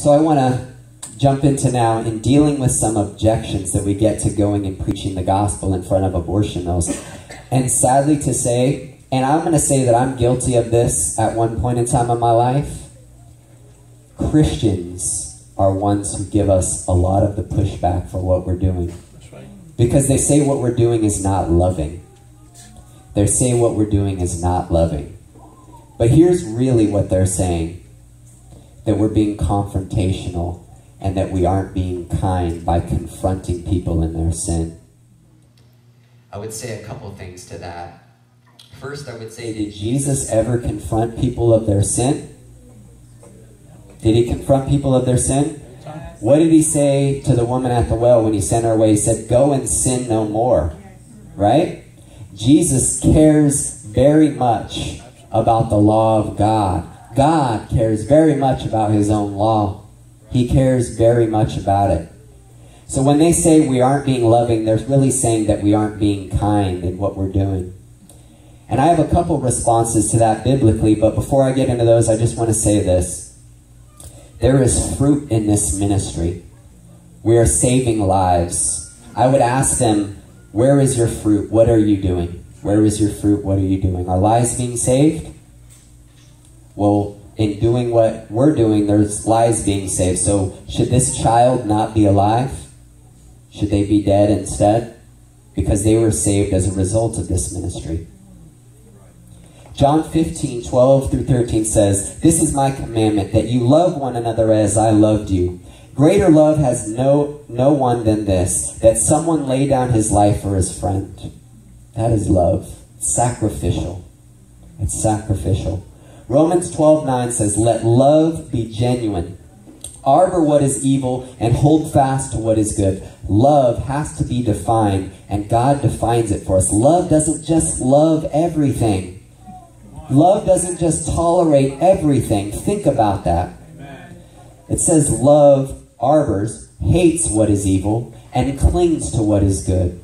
So I want to jump into now in dealing with some objections that we get to going and preaching the gospel in front of abortion mills. And sadly to say, and I'm going to say that I'm guilty of this at one point in time of my life, Christians are ones who give us a lot of the pushback for what we're doing. Because they say what we're doing is not loving. They're saying what we're doing is not loving. But here's really what they're saying that we're being confrontational and that we aren't being kind by confronting people in their sin. I would say a couple things to that. First, I would say, did Jesus ever confront people of their sin? Did he confront people of their sin? What did he say to the woman at the well when he sent her away? He said, Go and sin no more. Right? Jesus cares very much about the law of God. God cares very much about his own law. He cares very much about it. So when they say we aren't being loving, they're really saying that we aren't being kind in what we're doing. And I have a couple responses to that biblically, but before I get into those, I just want to say this. There is fruit in this ministry. We are saving lives. I would ask them, where is your fruit? What are you doing? Where is your fruit? What are you doing? Are lives being saved? Well, in doing what we're doing, there's lives being saved. So should this child not be alive? Should they be dead instead? Because they were saved as a result of this ministry. John 15, 12 through 13 says, This is my commandment, that you love one another as I loved you. Greater love has no, no one than this, that someone lay down his life for his friend. That is love. sacrificial. It's sacrificial. Romans 12, 9 says, Let love be genuine. Arbor what is evil and hold fast to what is good. Love has to be defined, and God defines it for us. Love doesn't just love everything. Love doesn't just tolerate everything. Think about that. It says love arbors, hates what is evil, and clings to what is good.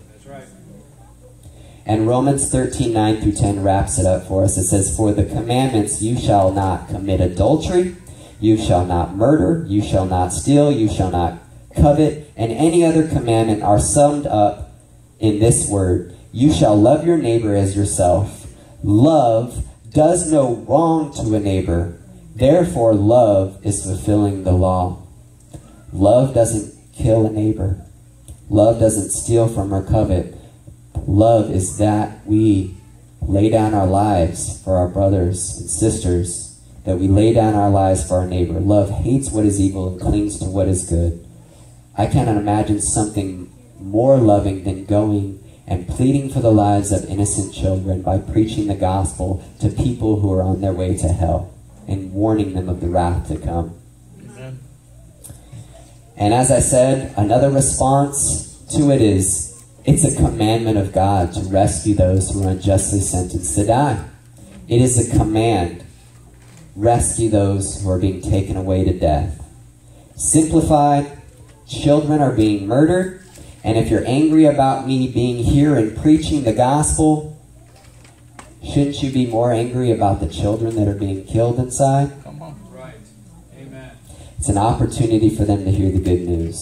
And Romans 13, 9 through 10 wraps it up for us. It says, For the commandments, you shall not commit adultery, you shall not murder, you shall not steal, you shall not covet, and any other commandment are summed up in this word You shall love your neighbor as yourself. Love does no wrong to a neighbor. Therefore, love is fulfilling the law. Love doesn't kill a neighbor. Love doesn't steal from or covet. Love is that we lay down our lives for our brothers and sisters, that we lay down our lives for our neighbor. Love hates what is evil and clings to what is good. I cannot imagine something more loving than going and pleading for the lives of innocent children by preaching the gospel to people who are on their way to hell and warning them of the wrath to come. Amen. And as I said, another response to it is it's a commandment of God to rescue those who are unjustly sentenced to die. It is a command. Rescue those who are being taken away to death. Simplified, children are being murdered. And if you're angry about me being here and preaching the gospel, shouldn't you be more angry about the children that are being killed inside? Come on. Right. Amen. It's an opportunity for them to hear the good news.